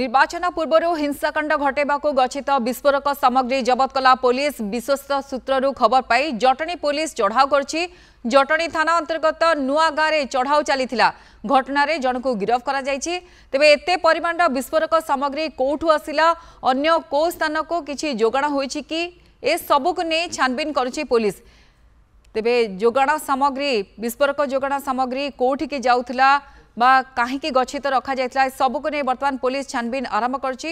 নির্বাচন পূর্ব হিংসাকাণ্ড ঘটাইবাকু গচ্ছিত বিস্ফোরক সামগ্রী জবত কলা পুলিশ বিশ্বস্ত সূত্রু খবর পাই জটনী পুলিশ চড়াও করছি জটনী থানা অন্তর্গত গাঁরে চড়াও চালি ঘটনার জনক গিরফ করা যাইছি তবে এতে পরিমাণ বিস্ফোরক সামগ্রী কোঠু আসিল অন্য কো স্থানকু কিছু যোগাণ হয়েছে কি এসবুক নিয়ে ছানবিন করছে পুলিশ তবে যোগাণ সামগ্রী বিস্ফোরক যোগাণ সামগ্রী কোঠিকি যাওয়া বা কাহিকি গচ্ছিত রখা যাই সবুক নিয়ে বর্তমান পুলিশ ছানবিন আরম্ভ করছে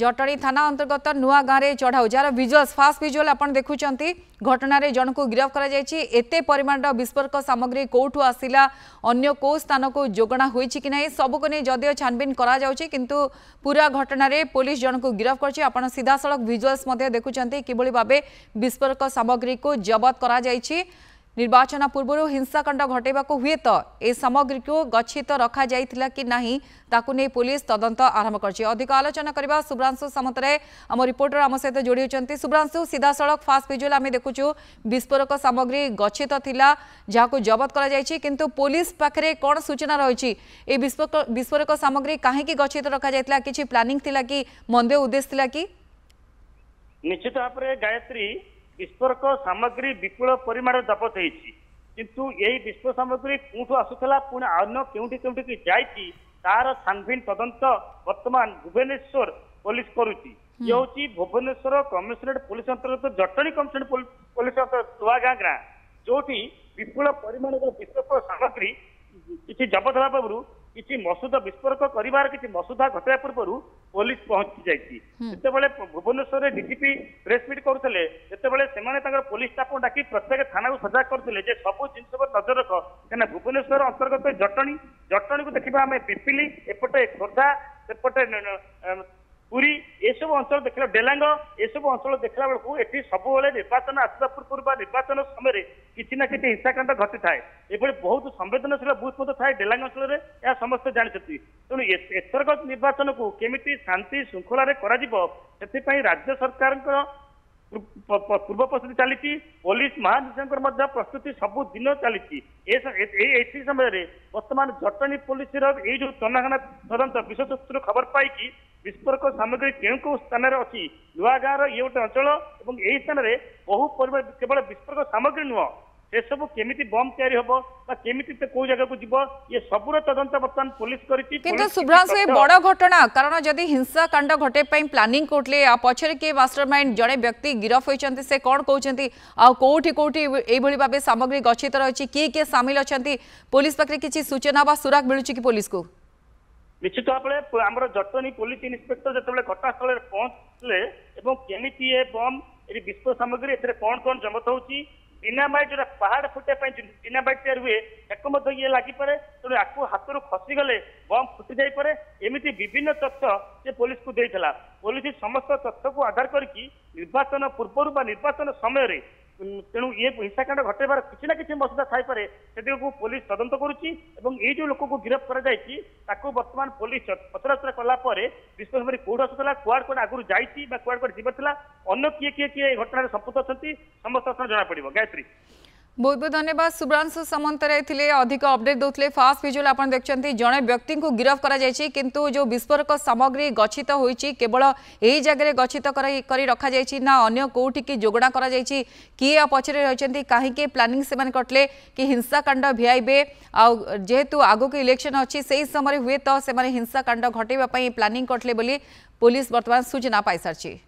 জটনী থানা অন্তর্গত নূয়া গাঁরে চঢ়াও যার ভিজুয়ালস ফাষ্ট ভিজুয়াল আপনার দেখুম ঘটনার জনক গিরফ করা যাই এতে পরিমাণর বিস্ফোরক সামগ্রী কোঠু আসিলা অন্য কেউ স্থানক যোগণা হয়েছে কি না সবুক নিয়ে যদিও ছানবিন করা যাচ্ছে কিন্তু পুরা ঘটনার পুলিশ জনক গিরফ করছে আপনার সিধাসলখ ভিজুয়ালস দেখুম কিভাবে ভাবে বিস্ফোরক সামগ্রী জবত করা যাই ନିର୍ବାଚନ ପୂର୍ବରୁ ହିଂସାକାଣ୍ଡ ଘଟାଇବାକୁ ହୁଏତ ଏ ସାମଗ୍ରୀକୁ ଗଚ୍ଛିତ ରଖାଯାଇଥିଲା କି ନାହିଁ ତାକୁ ନେଇ ପୋଲିସ ତଦନ୍ତ ଆରମ୍ଭ କରିଛି ଅଧିକ ଆଲୋଚନା କରିବା ସୁବ୍ରାଂଶୁ ସାମନ୍ତରାୟ ଆମ ରିପୋର୍ଟର ଆମ ସହିତ ଯୋଡ଼ି ହୋଇଛନ୍ତି ସୁବ୍ରାଂଶୁ ସିଧାସଳଖ ଫାଷ୍ଟ ଭିଜୁଆଲ ଆମେ ଦେଖୁଛୁ ବିସ୍ଫୋରକ ସାମଗ୍ରୀ ଗଚ୍ଛିତ ଥିଲା ଯାହାକୁ ଜବତ କରାଯାଇଛି କିନ୍ତୁ ପୋଲିସ ପାଖରେ କ'ଣ ସୂଚନା ରହିଛି ଏ ବିସ୍ଫୋରକ ବିସ୍ଫୋରକ ସାମଗ୍ରୀ କାହିଁକି ଗଚ୍ଛିତ ରଖାଯାଇଥିଲା କିଛି ପ୍ଲାନିଂ ଥିଲା କି ମନ୍ଦ ଉଦ୍ଦେଶ୍ୟ ଥିଲା କି ନିଶ୍ଚିତ ଭାବରେ ଗାୟତ୍ରୀ ବିସ୍ଫୋରକ ସାମଗ୍ରୀ ବିପୁଳ ପରିମାଣରେ ଜବତ ହେଇଛି କିନ୍ତୁ ଏହି ବିସ୍ଫୋରକ ସାମଗ୍ରୀ କେଉଁଠୁ ଆସୁଥିଲା ପୁଣି ଅନ୍ୟ କେଉଁଠି କେଉଁଠିକି ଯାଇଛି ତାର ଛାନଭିନ ତଦନ୍ତ ବର୍ତ୍ତମାନ ଭୁବନେଶ୍ୱର ପୋଲିସ କରୁଛି ଇଏ ହଉଛି ଭୁବନେଶ୍ୱର କମିଶନରେଟ ପୋଲିସ ଅନ୍ତର୍ଗତ ଜଟଣୀ କମିଶନରେଟ ପୋଲିସ ଅନ୍ତର୍ଗତ ତୁଆଗାଁ ଗାଁ ଯୋଉଠି ବିପୁଳ ପରିମାଣର ବିସ୍ଫୋରକ ସାମଗ୍ରୀ କିଛି ଜବତ ହେବା ପୂର୍ବରୁ କିଛି ମସୁଦ ବିସ୍ଫୋରକ କରିବାର କିଛି ମସୁଦା ଘଟିବା ପୂର୍ବରୁ ପୋଲିସ ପହଞ୍ଚି ଯାଇଛି ଯେତେବେଳେ ଭୁବନେଶ୍ୱରରେ ଡିଜିପି ପ୍ରେସ୍ ମିଟ୍ କରୁଥିଲେ ଯେତେବେଳେ ସେମାନେ ତାଙ୍କର ପୋଲିସ ଷ୍ଟାଫ୍ ଡାକି ପ୍ରତ୍ୟେକ ଥାନାକୁ ସଜାଗ କରୁଥିଲେ ଯେ ସବୁ ଜିନିଷ ଉପରେ ନଜର ରଖ କାହିଁକିନା ଭୁବନେଶ୍ୱର ଅନ୍ତର୍ଗତ ଜଟଣୀ ଜଟଣୀକୁ ଦେଖିବା ଆମେ ପିପିଲି ଏପଟେ ଖୋର୍ଦ୍ଧା ସେପଟେ ଏସବୁ ଅଞ୍ଚଳ ଦେଖିଲା ଡେଲାଙ୍ଗ ଏସବୁ ଅଞ୍ଚଳ ଦେଖିଲା ବେଳକୁ ଏଠି ସବୁବେଳେ ନିର୍ବାଚନ ଆସିବା ପୂର୍ବରୁ ବା ନିର୍ବାଚନ ସମୟରେ କିଛି ନା କିଛି ହିଂସାକାଣ୍ଡ ଘଟିଥାଏ ଏଭଳି ବହୁତ ସମ୍ବେଦନଶୀଳ ବୁଥ୍ ମଧ୍ୟ ଥାଏ ଡେଲାଙ୍ଗ ଅଞ୍ଚଳରେ ଏହା ସମସ୍ତେ ଜାଣିଛନ୍ତି ତେଣୁ ଏଥରକ ନିର୍ବାଚନକୁ କେମିତି ଶାନ୍ତି ଶୃଙ୍ଖଳାରେ କରାଯିବ ସେଥିପାଇଁ ରାଜ୍ୟ ସରକାରଙ୍କର ପୂର୍ବ ପ୍ରସ୍ତୁତି ଚାଲିଛି ପୋଲିସ ମହାନିର୍ଦ୍ଦେଶକଙ୍କର ମଧ୍ୟ ପ୍ରସ୍ତୁତି ସବୁ ଦିନ ଚାଲିଛି ଏଇ ସମୟରେ ବର୍ତ୍ତମାନ ଜଟଣୀ ପୋଲିସର ଏଇ ଯୋଉ ତନାଘନା ତଦନ୍ତ ବିଶେଷ ସୂତ୍ରରୁ ଖବର ପାଇକି विस्फोरक सामग्री के स्थान अच्छी नुआ गाँव रे गोटे अंचल और स्थान में बहु पर केवल विस्फोरक सामग्री नुह से सब केमी बम तैयारी हम केमी कौ जगह को जीव ये सबूर तदंत बर्तमान पुलिस करते बड़ घटना कारण जदि हिंसाकांड घटे प्लानिंग करते पचर किए मास्टर माइंड जड़े व्यक्ति गिरफ होती से कौन कहते आठ कौटी भाव सामग्री गच्छित रही किए किए सामिल अच्छा पुलिस पाखे किसी सूचना व सुराग मिलू कि पुलिस को ନିଶ୍ଚିତ ଭାବରେ ଆମର ଜଟଣୀ ପୋଲିସ ଇନ୍ସପେକ୍ଟର ଯେତେବେଳେ ଘଟଣାସ୍ଥଳରେ ପହଞ୍ଚିଲେ ଏବଂ କେମିତି ଏ ବମ୍ ଏଠି ବିଶ୍ୱ ସାମଗ୍ରୀ ଏଥିରେ କଣ କଣ ଜମତ ହଉଛି ବାଇଟ୍ ଯୋଉଟା ପାହାଡ଼ ଫୁଟିବା ପାଇଁ ଡିନାମାଇଟ୍ ତିଆରି ହୁଏ ତାକୁ ମଧ୍ୟ ଇଏ ଲାଗିପାରେ ତେଣୁ ଆକୁ ହାତରୁ ଖସିଗଲେ ବମ୍ ଫୁଟି ଯାଇପାରେ ଏମିତି ବିଭିନ୍ନ ତଥ୍ୟ ସେ ପୋଲିସକୁ ଦେଇଥିଲା ପୋଲିସ ସମସ୍ତ ତଥ୍ୟକୁ ଆଧାର କରିକି ନିର୍ବାଚନ ପୂର୍ବରୁ ବା ନିର୍ବାଚନ ସମୟରେ ତେଣୁ ଇଏ ହିଂସାକାଣ୍ଡ ଘଟେଇବାର କିଛି ନା କିଛି ମସୁଦା ଥାଇପାରେ ସେଦିଗକୁ ପୋଲିସ ତଦନ୍ତ କରୁଛି ଏବଂ ଏଇ ଯୋଉ ଲୋକକୁ ଗିରଫ କରାଯାଇଛି ତାକୁ ବର୍ତ୍ତମାନ ପୋଲିସ ପଚରାଚରା କଲା ପରେ ବିଶେଷ ଭାବରେ କୋଉଠୁ ଆସୁଥିଲା କୁଆଡେ କୁଆଡେ ଆଗରୁ ଯାଇଛି ବା କୁଆଡେ କୁଆଡେ ଯିବ ଥିଲା ଅନ୍ୟ କିଏ କିଏ କିଏ ଏ ଘଟଣାରେ ସମ୍ପୃକ୍ତ ଅଛନ୍ତି ସମସ୍ତ ଜଣାପଡିବ ଗାୟତ୍ରୀ बहुत बहुत धन्यवाद सुब्रांशु सामंत अधिक अपडेट दूसरे फास्ट भिजुआल आप देखते जड़े व्यक्ति को गिरफ किंतु जो विस्फोरक सामग्री गच्छित होवल यही जगह गच्छित कर रखा ना अगर कौटी की जोगणा कर पचरे रही कहीं प्लानिंग से करते कि हिंसाकांड भियाबे आेहेतु आग को इलेक्शन अच्छी से ही समय हुए तो हिंसाकांड घटेवाई प्लानिंग करते पुलिस बर्तमान सूचना पाई